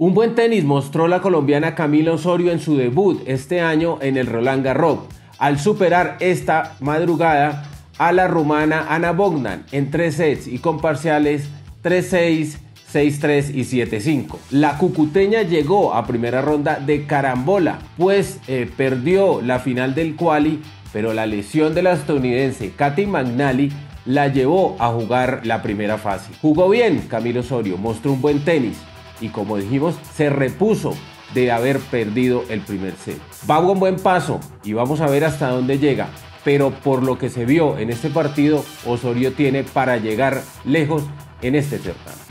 Un buen tenis mostró la colombiana Camila Osorio en su debut este año en el Roland Garros, al superar esta madrugada a la rumana Ana Bognan en tres sets y con parciales 3-6, 6-3 y 7-5. La cucuteña llegó a primera ronda de carambola, pues eh, perdió la final del quali, pero la lesión de la estadounidense Katy Magnali la llevó a jugar la primera fase. Jugó bien Camilo Osorio, mostró un buen tenis y como dijimos, se repuso de haber perdido el primer set. Va con buen paso y vamos a ver hasta dónde llega. Pero por lo que se vio en este partido, Osorio tiene para llegar lejos en este certamen.